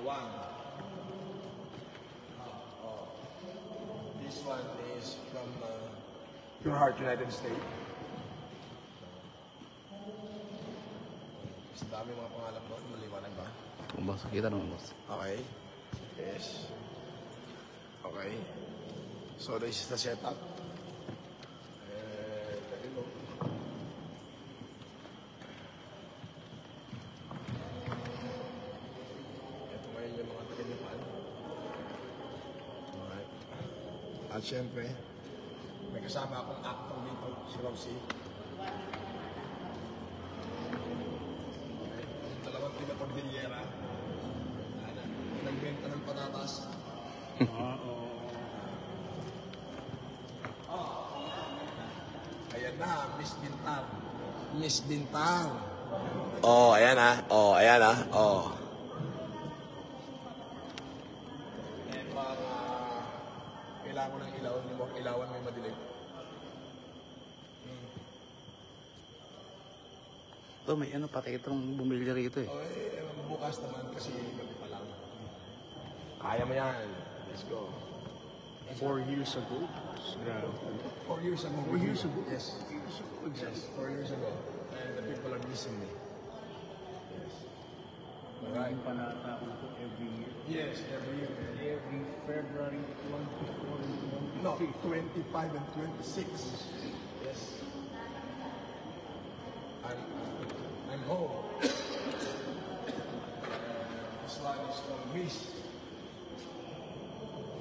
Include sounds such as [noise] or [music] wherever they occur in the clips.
Taiwan. Uh, oh. This one is from uh, Pure Heart, United States. Mas dami mga pangalan doon, maliwanag ba? Kung boss, kita naman boss. Okay. Yes. Okay. So this is the setup. And there you go. Ito ngayon yung mga tagalipan. Alright. At syempre, may kasama akong actor dito, si Rosie. Okay. Dalawang tiga Cordillera. Nagbenta ng patatas. Ayan na, Miss Bintar. Miss Bintar. Oh, ayan ah. Oh, ayan ah. Oh. Eh, kailangan ko ng ilawan may madilim. Ito, may ano pati itong bumili rito eh. Oh, eh, bukas naman kasi gabi pa lang. Kaya mo yan. Let's go. Four years ago. Grabe. Four years ago. Four years ago? Yes. Yes, four years ago. And the people are missing me. Yung panata ko every year. Yes, every year. Every February 24 and 25. No, 25 and 26. Yes. I'm, I'm home. [coughs] this one is from Greece.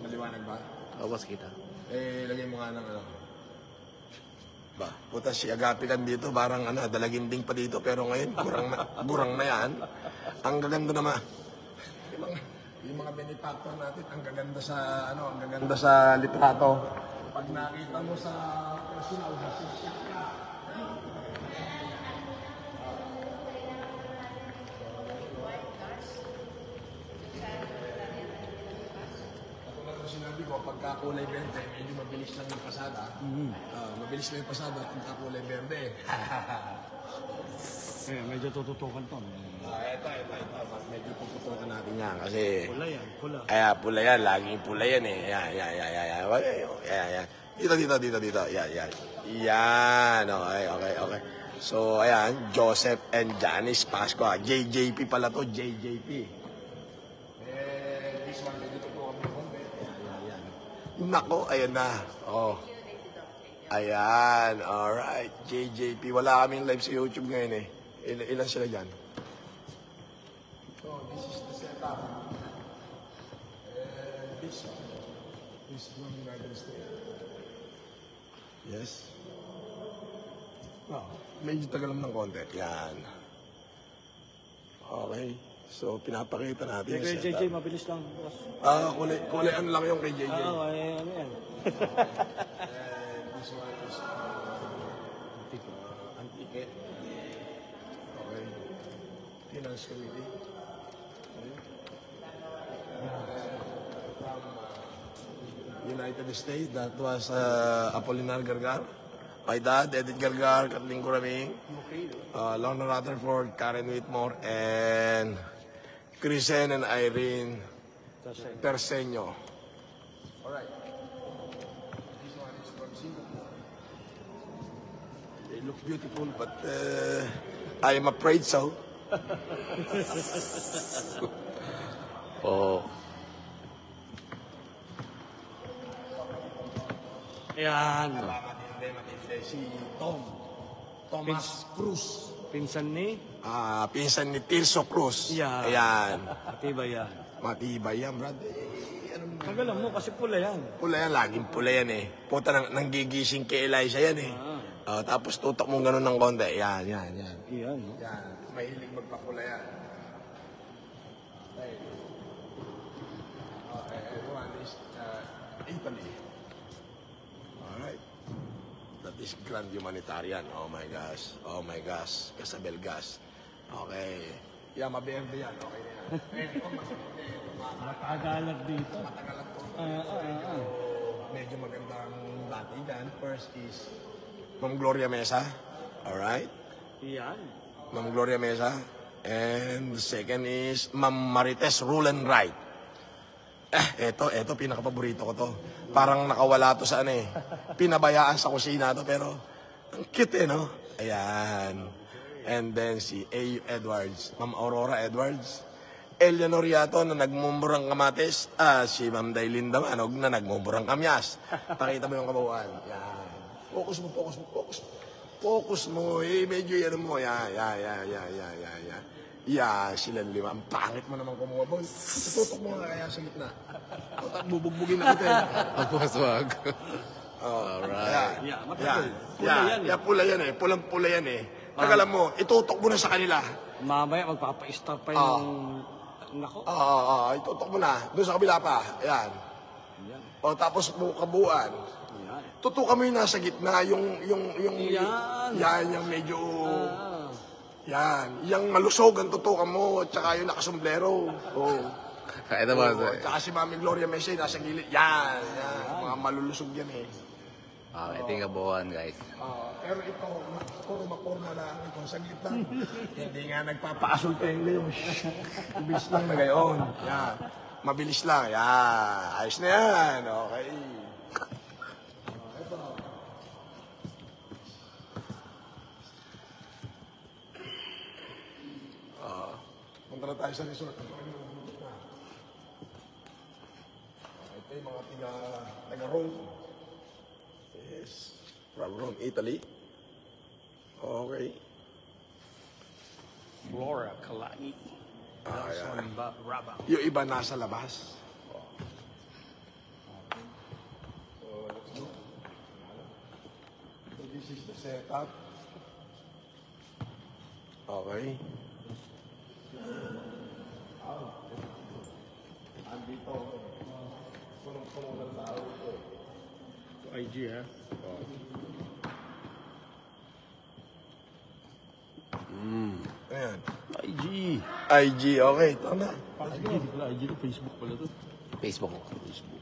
Maliwanag ba? Boss, kita. Eh, lagay mo nga ng ano. Puta si Agapitan dito, parang ano, dalaginding pa dito, pero ngayon, gurang na, gurang na yan. Ang gaganda naman. Yung mga, yung mga benefactor natin, ang gaganda sa, ano, ang gaganda sa litrato. Pag nakita mo sa personal, masisyak ka. Sinabi ko, pagka kulay verde, medyo mabilis lang yung pasada. Ah, mabilis lang yung pasada pagka kulay verde. Eh, medyo tututukan to. Ah, eto, eto, eto. Mas medyo puputukan natin yan kasi... Pula yan, pula. Kaya pula yan, laging pula yan eh. Yan, yan, yan, yan, yan. Wala yun. Yan, yan. Dito, dito, dito, dito. Yan, yan. Yan, okay, okay, okay. So, ayan, Joseph and Janice Pasco. JJP pala to, JJP. Eh. Nako, ayan na. Oh. Ayan, alright. JJP. Wala kaming live sa YouTube ngayon eh. Il ilan sila dyan? So, this is the setup. And this one is from United States. Yes. Oh, medyo tagal lang ng konti. Yan. Okay. So, pinapakita natin Eh, yung kay JJ, setup. mabilis lang. Ah, kulay, kulay ano lang yung kay JJ. Ah, eh, ano yan? [laughs] This one is uh, uh, antique. Okay. Finance Committee. Okay. From uh, United States, that was uh, Apolinar Gargar. My dad, Edith Gargar, Kathleen Kuraming, uh, Lorna Rutherford, Karen Whitmore, and Krisen and Irene Terseño. All right. From Singapore. They look beautiful, but uh, I am afraid so. [laughs] Oh. Ayan. Si Tom. Thomas Cruz. Pinsan ni? Ah, pinsan ni Tirso Cruz. Yeah. Ayan. Ati ba yan? Matibay yan, Brad. Ano mo? Kasi pula yan. Pula yan, laging pula yan eh. Puta nang, nanggigising kay Eliza yan eh. Oh, tapos tutok mo ganun ng konti. Yan, yan, yan. Iyan, no? Yan. Mahilig magpapula yan. Okay. Okay, everyone is uh, Italy. Alright. That is grand humanitarian. Oh my gosh. Oh my gosh. Casabel gas. Okay. Yeah, maberde yan. Okay na yan. [laughs] Matagalag dito. Matagal po. Ah, ah, ah, ah. medyo magandang batigan. First is Ma'am Gloria Mesa. Alright? Iyan. Ma'am Gloria Mesa. And the second is Ma'am Marites Rule and Right. Eh, eto, eto, pinakapaborito ko to. Parang nakawala to sa ano eh. [laughs] Pinabayaan sa kusina to, pero ang cute eh, no? Ayan. And then si A.U. Edwards. Ma'am Aurora Edwards. Eleanor Yato na nagmumurang kamatis. Ah, si Ma'am Dailinda Manog na nagmumurang kamyas. Pakita mo yung kabuuan. Yan. Focus mo, focus mo, focus mo. Focus mo. Eh, medyo yan mo. Yan, yan, yan, yan, yan, yan, yan. Yan, sila lima. Ang pangit mo naman kumuha. Boy, tutok mo nga kaya sa gitna. Bubugbugin ako tayo. Boss, wag. Oh, Alright. Yan, Yeah, matagal. yan, Pula yan, eh. yan, pula yan eh. Yan eh. Tagalan mo, itutok mo na sa kanila. Mamaya magpapa-start pa Ah. yung... Nako. Oo, oo, oo, itutok mo na. Doon sa kabila pa. Yan. Iyan. O tapos bu- kabuuan. Iyan. Tutukan mo yung nasa gitna, yung, yung, yung, Yan. yan, yung medyo, Ah. yan, yung malusog ang tutukan mo, at saka yung nakasombrero. Oh. Kaya na boss. Oh, at saka si Mami Gloria Mesa nasa gilid. Yan, yan, mga malulusog yan eh. Okay, tingnan kabuuan guys. Ah, pero ito, forma-forma lang ito sa gitna. [laughs] Hindi nga nagpapaasul pengle yung Mabilis [laughs] lang na gayon. Yan. Mabilis lang. Yan. Ayos na yan. Okay. Ah, punta na tayo sa resort. Ah, Ito yung mga tiga, taga Rome. Yes. From Rome, Italy. Okay. Flora, Kalai. Ah, yeah. Raba. Yung iba nasa labas. So this is the setup. Okay. Andito. Punong-puno ng tao ito. IG, ha? Ayan. IG. IG, okay. Tama. IG, di pala IG. Facebook pala to. Facebook. Facebook.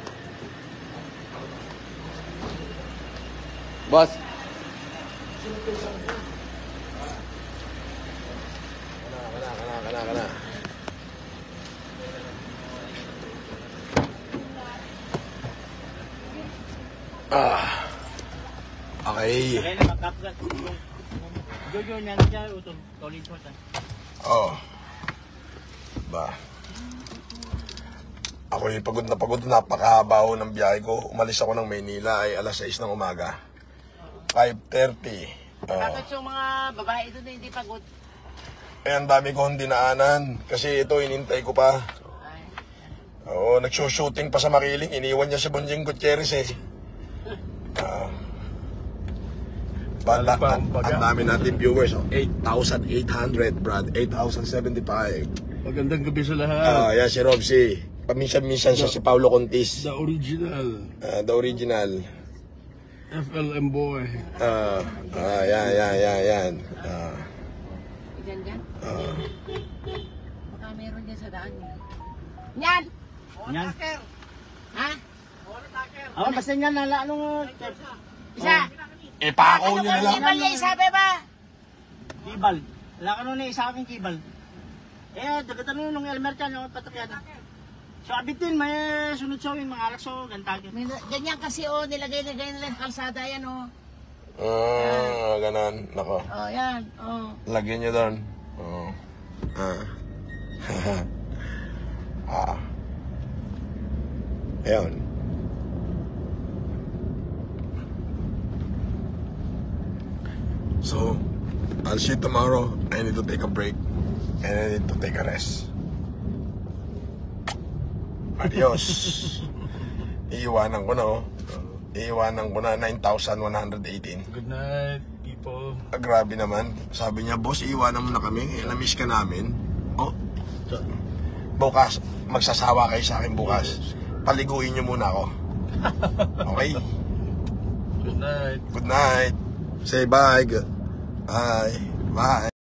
Boss, Kana, kana, kana, kana. Ah. Okay. Jojo niyan siya, utong tolin ko ta. Oh. Ba. Ako yung pagod na pagod, napakahaba ho ng biyahe ko. Umalis ako ng Maynila ay alas 6 ng umaga. 5.30. Oh. Bakit yung mga babae doon na hindi pagod? Eh, ang dami kong dinaanan. Kasi ito, inintay ko pa. Ay, Oo, nagsushooting pa sa Makiling. Iniwan niya si Bonjing Gutierrez eh. [laughs] Ah. Banda, ang, ang dami natin viewers. Oh. 8,800, Brad. 8,075. Magandang gabi sa lahat. Ah, yan si Robsy. Paminsan-minsan siya si Paulo Contis. The original Ah, the original. FLM boy. Ah, ah, yan, yan, yan, yan. Ah. Dyan, dyan. Ah. Baka meron dyan sa daan. Yan! Yan. Ha? Oh, basta yan, nala, anong, Isa! Ipako Ano nyo na lang. ibal niya isabi ba? kibal. Wala ka nun eh, sa aking kibal. Eh, dagatan nun nung Elmer ka, yung patakyan. So, abitin, may sunod sa yung mga alak so, gantagin. May- Ganyan kasi oh, nilagay-lagay nila sa kalsada yan oh. Ah, ganon. Nako. Oh, yan. Oh. Lagyan nyo doon. Oo. Ah. [laughs] ah. Ayun. So, I'll see you tomorrow. I need to take a break. And I need to take a rest. Adios. Iiwanan ko na, oh. Iiwanan ko na 9,118. Good night, people. Ah, grabe naman. Sabi niya, boss, iiwanan mo na kami. Eh, na-miss ka namin. Oh, bukas, magsasawa kayo sa akin bukas. Paliguin niyo muna ako. Okay? Good night. Good night. Say bye. Good- Bye. Bye.